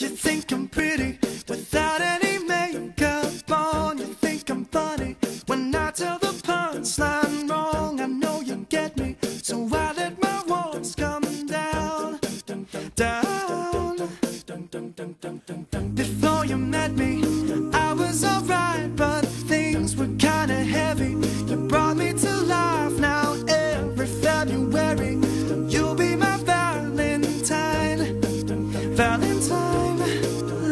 You think I'm pretty without any Valentine,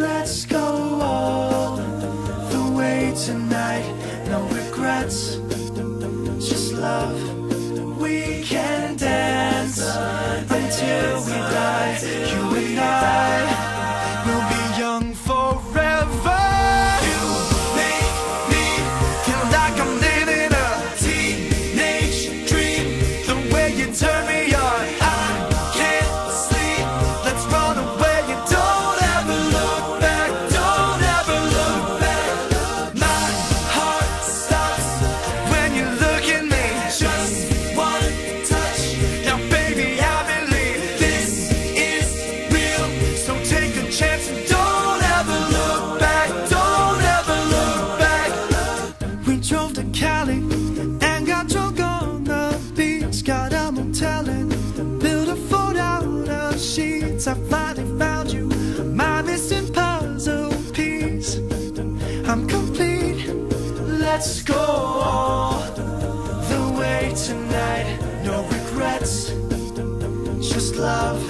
let's go all the way tonight. No regrets, just love. We finally found you. My missing puzzle piece. I'm complete. Let's go all the way tonight. No regrets. Just love.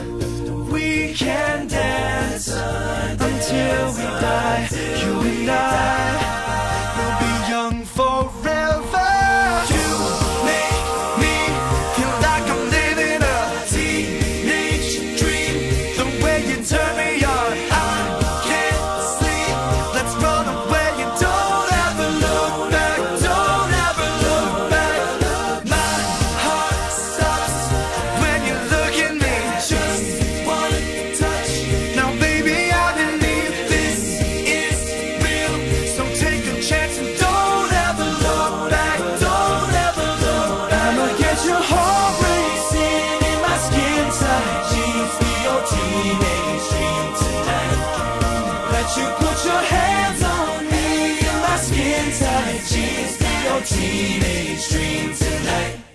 We can dance until we die. You and I. you put your hands on me in my skin tight jeans? Your teenage dream tonight.